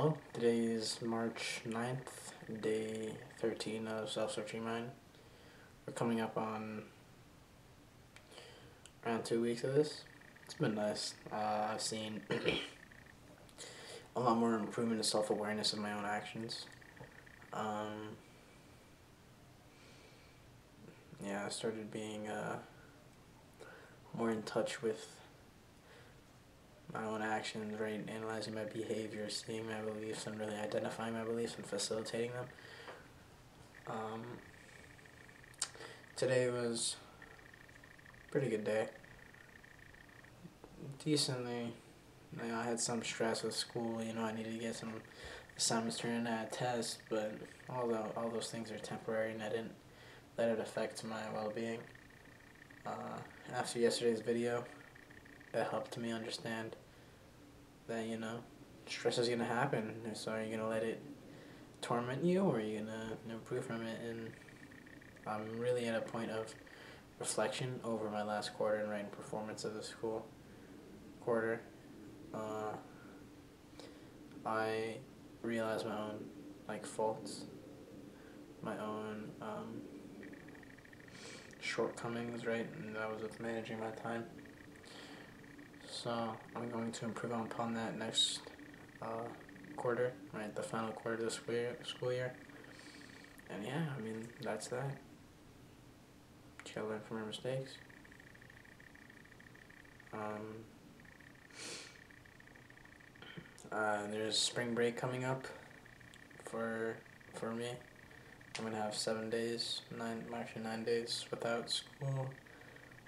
Hello, today is March 9th, day 13 of Self Searching Mind. We're coming up on around two weeks of this. It's been nice. Uh, I've seen a lot more improvement in self awareness of my own actions. Um, yeah, I started being uh, more in touch with my own actions, right? Analyzing my behavior, seeing my beliefs, and really identifying my beliefs and facilitating them. Um, today was a pretty good day. Decently, you know, I had some stress with school. You know, I needed to get some assignments turned in at tests, but all the, all those things are temporary, and I didn't let it affect my well-being. Uh, after yesterday's video, it helped me understand that you know stress is gonna happen. So are you gonna let it torment you, or are you gonna improve from it? And I'm really at a point of reflection over my last quarter and writing performance of the school quarter. Uh, I realized my own like faults, my own um, shortcomings, right? And that was with managing my time. So I'm going to improve upon that next uh, quarter, right? The final quarter of the school year. And yeah, I mean, that's that. You gotta learn from your mistakes. Um, uh, there's spring break coming up for for me. I'm gonna have seven days, nine actually nine days without school.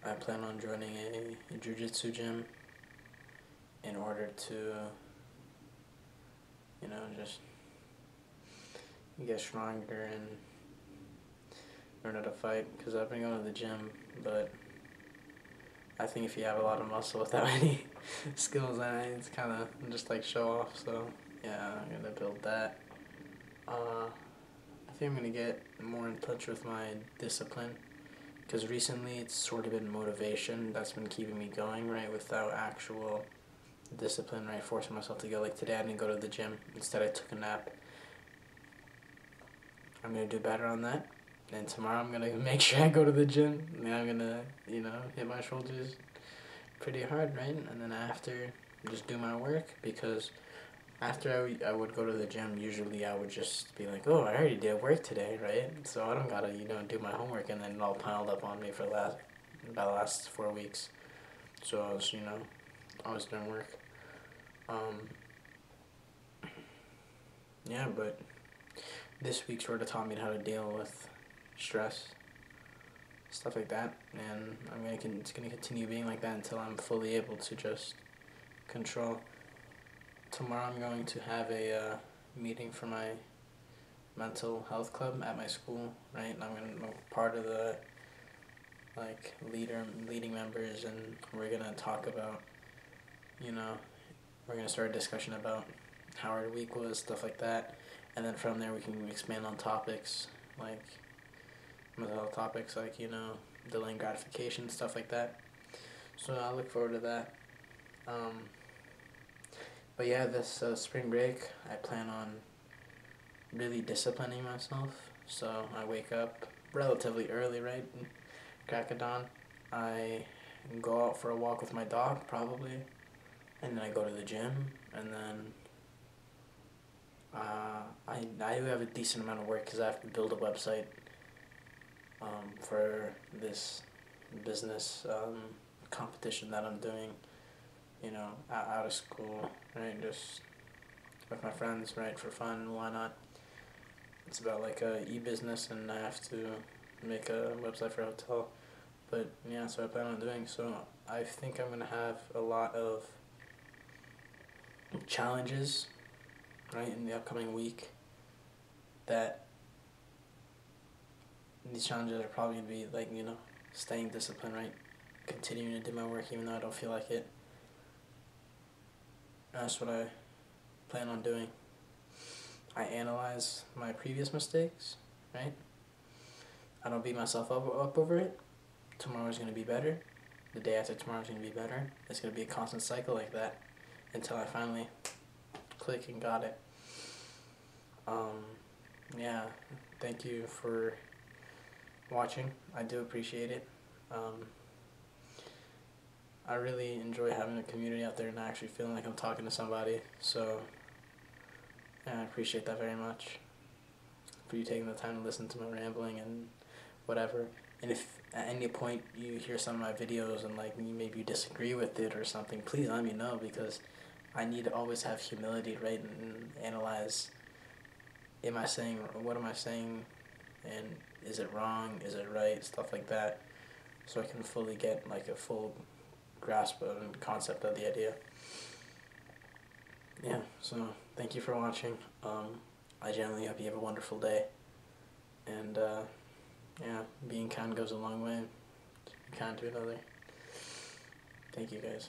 I plan on joining a, a jujitsu gym in order to, you know, just get stronger and learn how to fight. Because I've been going to the gym, but I think if you have a lot of muscle without any skills, then it's kind of just like show off. So yeah, I'm gonna build that. Uh, I think I'm gonna get more in touch with my discipline because recently it's sort of been motivation that's been keeping me going, right? Without actual discipline, right? Forcing myself to go. Like today, I didn't go to the gym. Instead, I took a nap. I'm gonna do better on that. And tomorrow, I'm gonna make sure I go to the gym. And I'm gonna, you know, hit my shoulders pretty hard, right? And then after, just do my work because after I, I would go to the gym, usually I would just be like, oh, I already did work today, right? So I don't gotta, you know, do my homework, and then it all piled up on me for the last about the last four weeks. So I was, you know, I was doing work. Um, yeah, but this week sort of taught me how to deal with stress, stuff like that, and I'm gonna con- it's gonna continue being like that until I'm fully able to just control. Tomorrow I'm going to have a uh, meeting for my mental health club at my school, right? And I'm gonna be part of the like leader leading members, and we're gonna talk about, you know, we're gonna start a discussion about how our week was, stuff like that, and then from there we can expand on topics like mental topics like you know delaying gratification, stuff like that. So I look forward to that. Um, but yeah, this uh, spring break, I plan on really disciplining myself. So I wake up relatively early, right? Crack of dawn. I go out for a walk with my dog, probably and then I go to the gym, and then uh, I I do have a decent amount of work because I have to build a website um, for this business um, competition that I'm doing. You know, out, of school, right? Just with my friends, right? For fun, why not? It's about like a e-business, and I have to make a website for a hotel. But yeah, so I plan on doing. So I think I'm gonna have a lot of challenges, right, in the upcoming week that these challenges are probably going to be like, you know, staying disciplined, right? Continuing to do my work even though I don't feel like it. That's what I plan on doing. I analyze my previous mistakes, right? I don't beat myself up, up over it. Tomorrow's going to be better. The day after tomorrow's going to be better. It's going to be a constant cycle like that until I finally click and got it. Um, yeah, thank you for watching. I do appreciate it. Um, I really enjoy having a community out there and actually feeling like I'm talking to somebody. So, yeah, I appreciate that very much. For you taking the time to listen to my rambling and whatever. And if at any point you hear some of my videos and like maybe you disagree with it or something, please let me know because I need to always have humility, right, and analyze. Am I saying what am I saying, and is it wrong? Is it right? Stuff like that, so I can fully get like a full grasp of and concept of the idea. Yeah. So thank you for watching. Um, I genuinely hope you have a wonderful day, and uh, yeah, being kind goes a long way. Be kind to another. Thank you guys.